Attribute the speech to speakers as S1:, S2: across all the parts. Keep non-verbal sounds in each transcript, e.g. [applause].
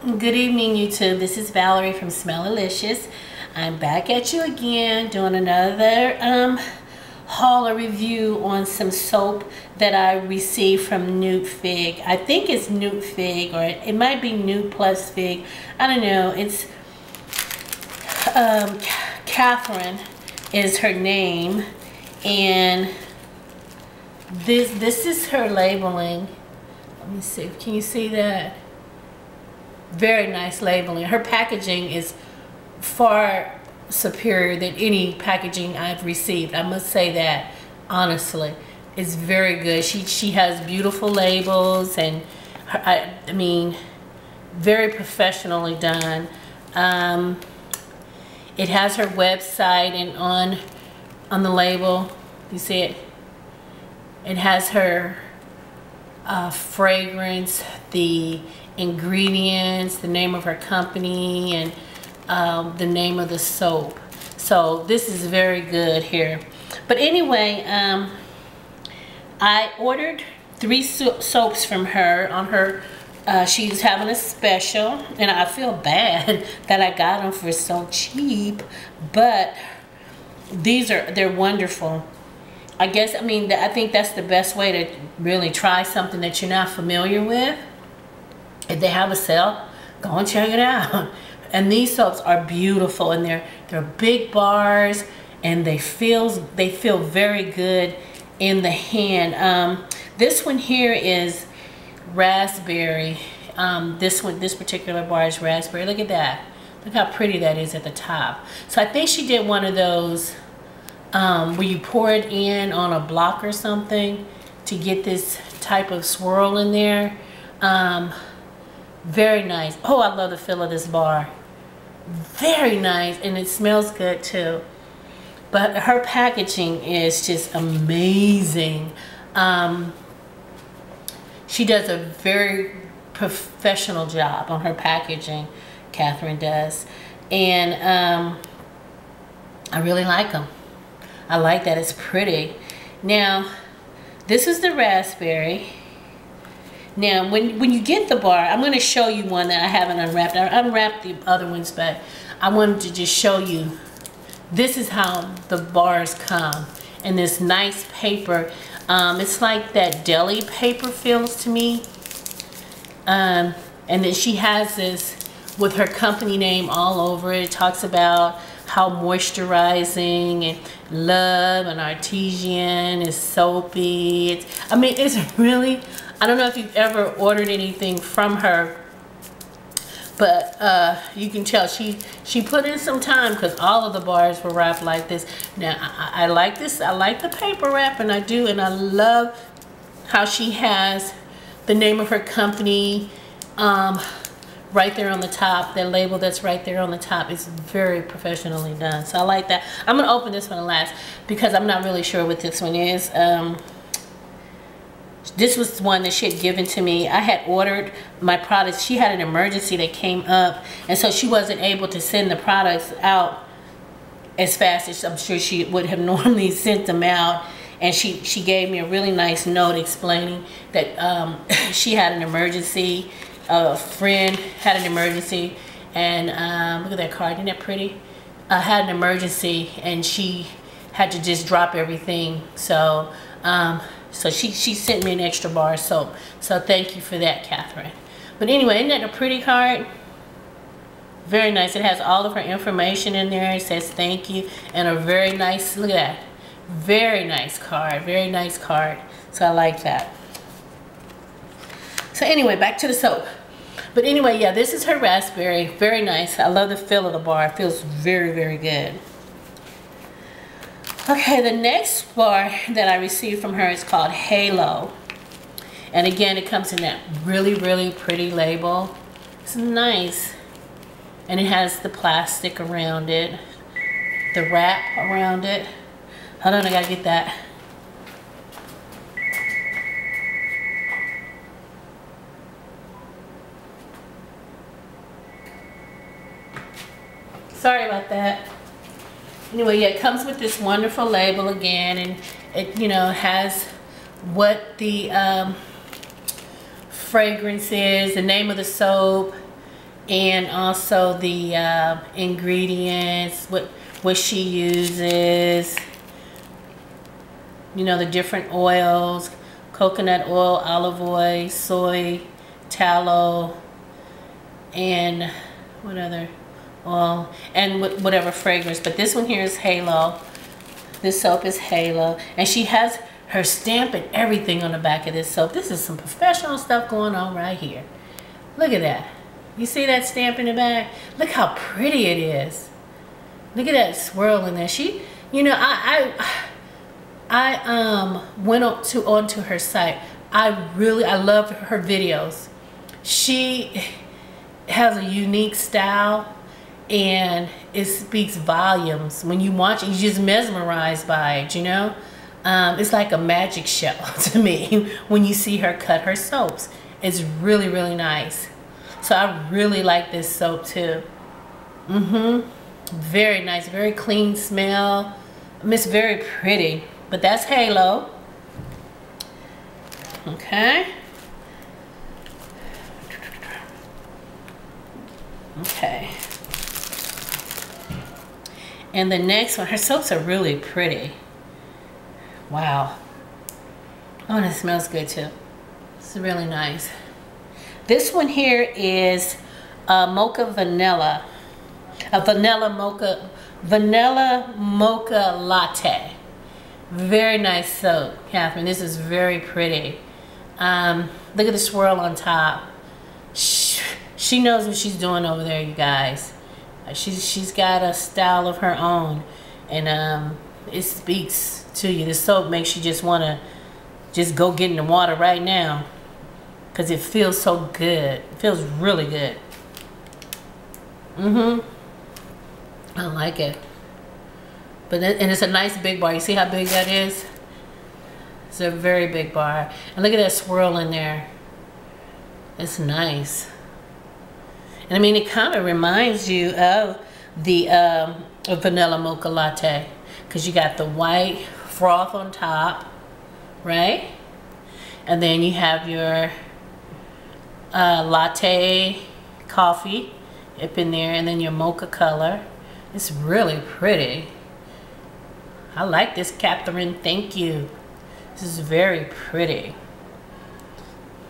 S1: Good evening, YouTube. This is Valerie from Smell-A-Lishes. I'm back at you again doing another um, haul or review on some soap that I received from Newt Fig. I think it's Newt Fig or it might be Newt Plus Fig. I don't know. It's um, Catherine is her name and this this is her labeling. Let me see. Can you see that? Very nice labeling. Her packaging is far superior than any packaging I've received. I must say that honestly. It's very good. She she has beautiful labels and her, I, I mean very professionally done. Um, it has her website and on on the label, you see it. It has her uh, fragrance, the ingredients, the name of her company, and um, the name of the soap. So this is very good here. But anyway, um, I ordered three so soaps from her on her uh, she's having a special and I feel bad [laughs] that I got them for so cheap but these are they're wonderful I guess I mean I think that's the best way to really try something that you're not familiar with if they have a sale, go and check it out. [laughs] And these soaps are beautiful and they're they're big bars and they feel they feel very good in the hand. Um, this one here is raspberry. Um, this one, this particular bar is raspberry. Look at that. Look how pretty that is at the top. So I think she did one of those um, where you pour it in on a block or something to get this type of swirl in there. Um, very nice. Oh, I love the feel of this bar. Very nice, and it smells good too. But her packaging is just amazing. Um, she does a very professional job on her packaging, Catherine does. And um, I really like them. I like that it's pretty. Now, this is the raspberry. Now, when, when you get the bar, I'm going to show you one that I haven't unwrapped. I unwrapped the other ones, but I wanted to just show you. This is how the bars come in this nice paper. Um, it's like that deli paper feels to me. Um, and then she has this with her company name all over it. It talks about how moisturizing and love and artesian is soapy. It's, I mean, it's really I don't know if you've ever ordered anything from her, but uh, you can tell she she put in some time because all of the bars were wrapped like this. Now I, I like this. I like the paper wrap, and I do, and I love how she has the name of her company um, right there on the top. That label that's right there on the top is very professionally done. So I like that. I'm gonna open this one last because I'm not really sure what this one is. Um, this was one that she had given to me. I had ordered my products. She had an emergency that came up, and so she wasn't able to send the products out as fast as I'm sure she would have [laughs] normally sent them out. And she, she gave me a really nice note explaining that um, [coughs] she had an emergency. A friend had an emergency. And um, look at that card. Isn't that pretty? Uh, had an emergency, and she had to just drop everything. So um, so she, she sent me an extra bar of soap. So thank you for that, Catherine. But anyway, isn't that a pretty card? Very nice. It has all of her information in there. It says thank you. And a very nice, look at that. Very nice card. Very nice card. So I like that. So anyway, back to the soap. But anyway, yeah, this is her raspberry. Very nice. I love the feel of the bar. It feels very, very good. Okay, the next bar that I received from her is called Halo. And again, it comes in that really, really pretty label. It's nice. And it has the plastic around it, the wrap around it. Hold on, I gotta get that. Sorry about that anyway, yeah, it comes with this wonderful label again, and it, you know, has what the um, fragrance is, the name of the soap, and also the uh, ingredients, what what she uses. You know the different oils, coconut oil, olive oil, soy, tallow, and what other oil, and whatever fragrance. But this one here is Halo. This soap is Halo, and she has her stamp and everything on the back of this soap. This is some professional stuff going on right here. Look at that. You see that stamp in the back? Look how pretty it is. Look at that swirl in there. She, you know, I, I, I um went up to onto her site. I really, I love her videos. She has a unique style and it speaks volumes. When you watch it, you're just mesmerized by it, you know? Um, it's like a magic show [laughs] to me when you see her cut her soaps. It's really, really nice. So I really like this soap too. Mm-hmm. Very nice, very clean smell. It's very pretty. But that's Halo. Okay. Okay. And the next one, her soaps are really pretty. Wow. Oh, and it smells good too. It's really nice. This one here is uh, mocha vanilla. A vanilla mocha, vanilla mocha latte. Very nice soap, Catherine. This is very pretty. Um, look at the swirl on top. She, she knows what she's doing over there, you guys. She's she's got a style of her own, and um, it speaks to you. The soap makes you just want to just go get in the water right now because it feels so good. It feels really good. Mm-hmm. I like it. But and it's a nice big bar. You see how big that is? It's a very big bar. And look at that swirl in there. It's nice. And I mean, it kind of reminds you of the um, vanilla mocha latte because you got the white froth on top, right? And then you have your uh, latte coffee up in there and then your mocha color. It's really pretty. I like this, Catherine. Thank you. This is very pretty.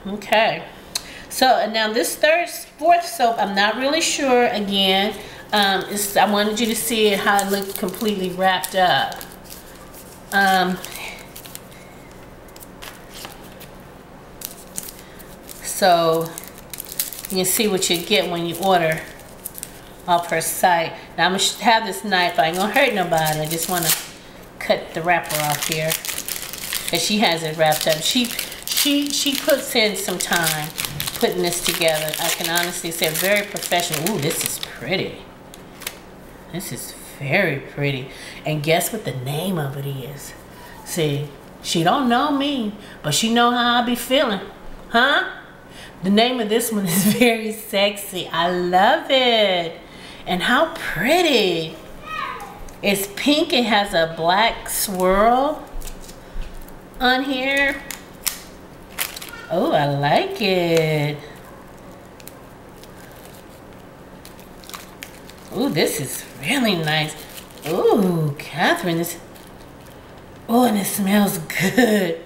S1: Okay. So now this third, fourth soap, I'm not really sure. Again, um, I wanted you to see how it looked completely wrapped up. Um, so you can see what you get when you order off her site. Now I'm gonna have this knife. I ain't gonna hurt nobody. I just wanna cut the wrapper off here. Cause she has it wrapped up. She she she puts in some time putting this together. I can honestly say very professional. Ooh, this is pretty. This is very pretty. And guess what the name of it is? See, she don't know me, but she know how I be feeling. Huh? The name of this one is [laughs] very sexy. I love it. And how pretty. It's pink. It has a black swirl on here. Oh, I like it. Oh, this is really nice. Oh, Catherine, this. Oh, and it smells good.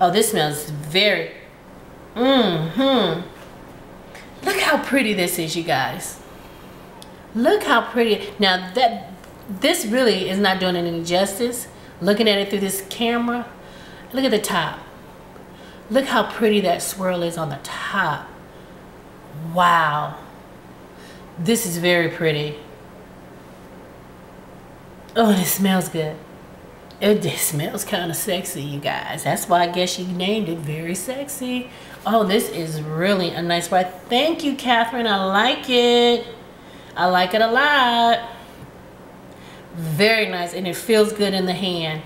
S1: Oh, this smells very. Mmm, hmm. Look how pretty this is, you guys. Look how pretty. Now, that this really is not doing it any justice. Looking at it through this camera, look at the top. Look how pretty that swirl is on the top. Wow. This is very pretty. Oh, it smells good. It, it smells kind of sexy, you guys. That's why I guess you named it very sexy. Oh, this is really a nice bright. Thank you, Catherine. I like it. I like it a lot. Very nice, and it feels good in the hand.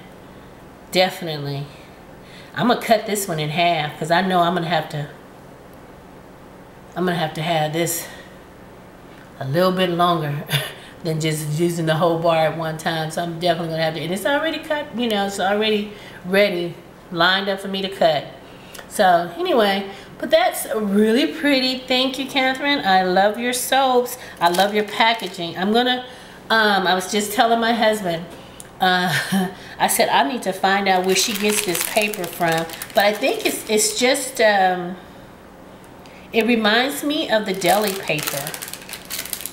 S1: Definitely. I'm gonna cut this one in half because I know I'm gonna have to I'm gonna have to have this a little bit longer [laughs] than just using the whole bar at one time. So I'm definitely gonna have to, and it's already cut, you know, it's already ready, lined up for me to cut. So anyway, But that's really pretty. Thank you, Catherine. I love your soaps. I love your packaging. I'm gonna, um, I was just telling my husband, uh, [laughs] I said, I need to find out where she gets this paper from. But I think it's, it's just, um, it reminds me of the deli paper.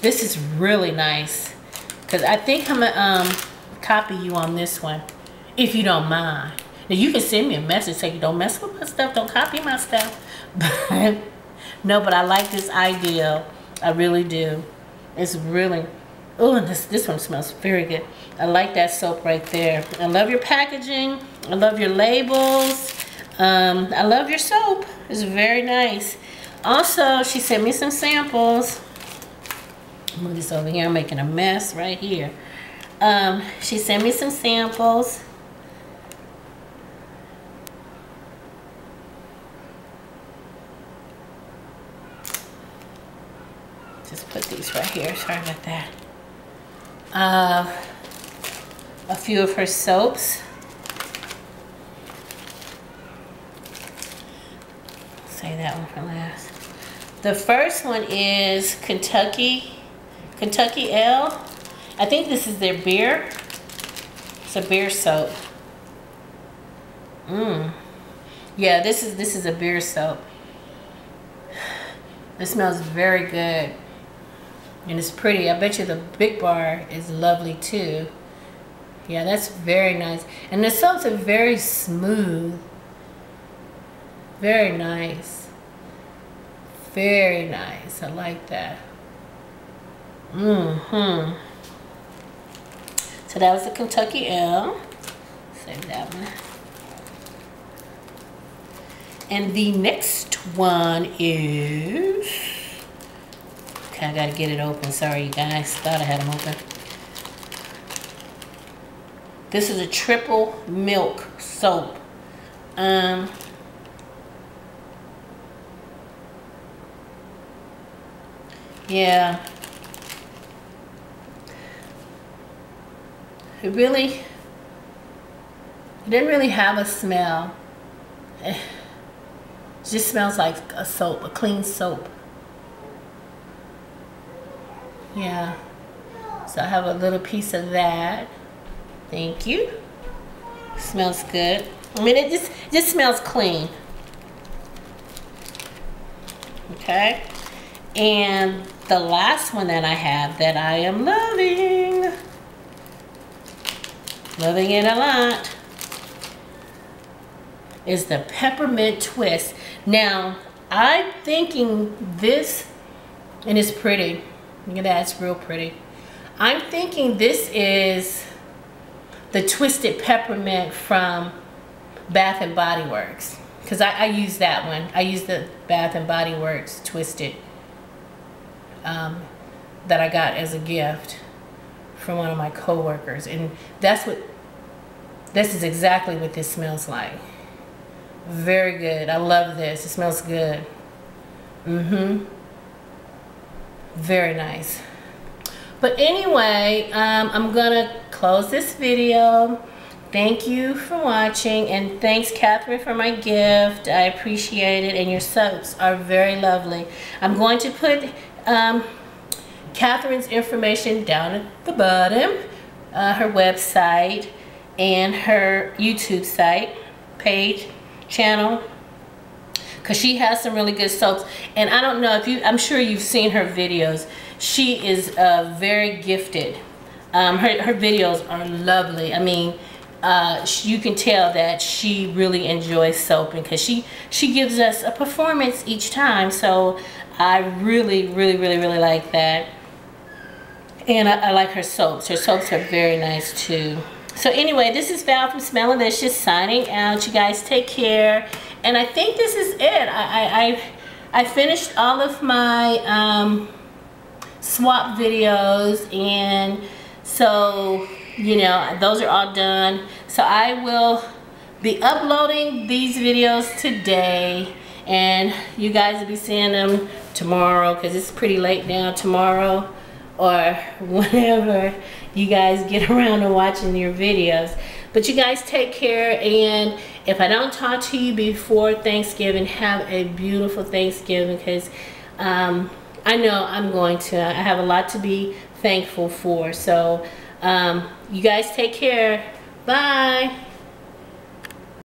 S1: This is really nice. Because I think I'm going to um, copy you on this one, if you don't mind. Now, you can send me a message saying, don't mess with my stuff, don't copy my stuff. [laughs] no, but I like this idea. I really do. It's really, oh, this, this one smells very good. I like that soap right there. I love your packaging. I love your labels. Um, I love your soap. It's very nice. Also, she sent me some samples. Move this over here. I'm making a mess right here. Um, she sent me some samples. Just put these right here. Sorry about that. Uh, a few of her soaps. Say that one for last. The first one is Kentucky, Kentucky Ale. I think this is their beer. It's a beer soap. Mmm. Yeah, this is this is a beer soap. [sighs] This smells very good. And it's pretty. I bet you the big bar is lovely too. Yeah, that's very nice. And the soaps are very smooth. Very nice. Very nice. I like that. Mm-hmm. So that was the Kentucky Ale. Save that one. And the next one is... Okay, I gotta get it open. Sorry, you guys. Thought I had them open. This is a triple milk soap. Um, yeah. It really, it didn't really have a smell. It just smells like a soap, a clean soap. Yeah. So I have a little piece of that. Thank you. Smells good. I mean, it just, just smells clean. Okay. And the last one that I have that I am loving, loving it a lot, is the Peppermint Twist. Now, I'm thinking this, and it's pretty. Look at that, it's real pretty. I'm thinking this is the Twisted Peppermint from Bath and Body Works. Because I, I use that one. I use the Bath and Body Works Twisted um, that I got as a gift from one of my coworkers. And that's what, this is exactly what this smells like. Very good. I love this. It smells good. Mm-hmm. Very nice. But anyway, um, I'm to close this video. Thank you for watching and thanks Catherine for my gift. I appreciate it and your soaps are very lovely. I'm going to put um, Catherine's information down at the bottom, uh, her website and her YouTube site, page, channel because she has some really good soaps. And I don't know if you I'm sure you've seen her videos. She is uh, very gifted. Um, her, her videos are lovely. I mean uh, you can tell that she really enjoys soaping because she she gives us a performance each time. So I really really really really like that. And I, I like her soaps. Her soaps are very nice too. So anyway, this is Val from Smell-A-Lishes signing out. You guys take care. And I think this is it. I, I, I finished all of my um, swap videos and so, you know, those are all done. So I will be uploading these videos today and you guys will be seeing them tomorrow because it's pretty late now tomorrow or [laughs] whenever you guys get [laughs] around to watching your videos. But you guys take care and if I don't talk to you before Thanksgiving, have a beautiful Thanksgiving because um, I know I'm going to. I have a lot to be thankful for. So um, you guys take care. Bye.